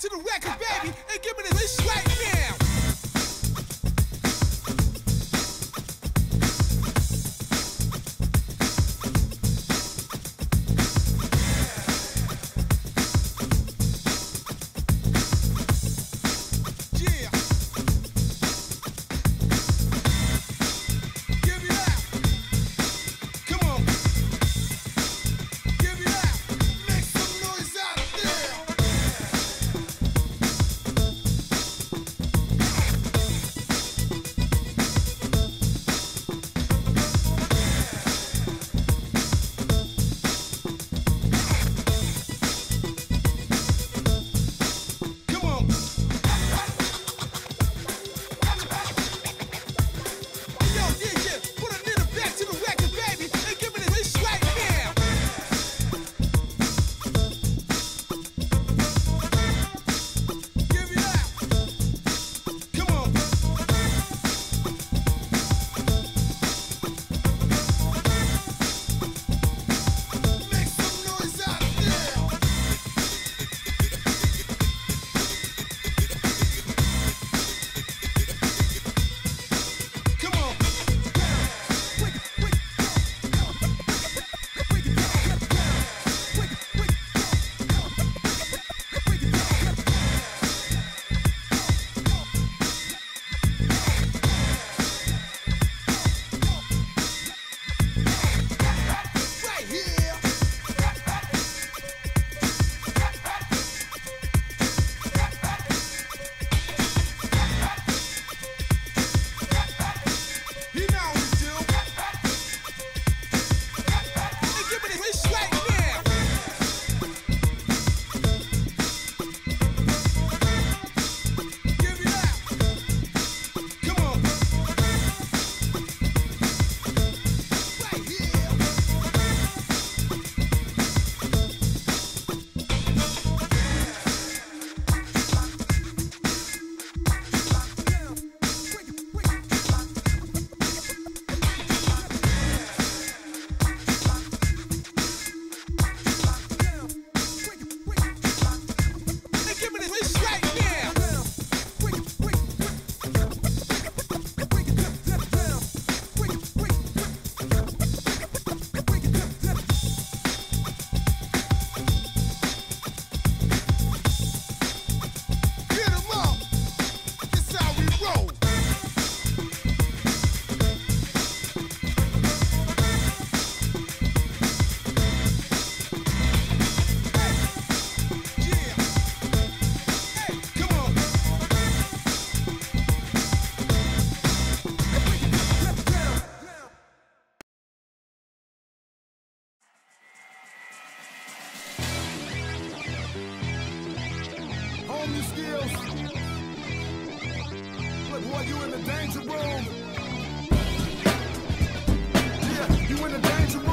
to the record, baby, and give me this hone your skills. Look, boy, you in the danger room. Yeah, you in the danger room.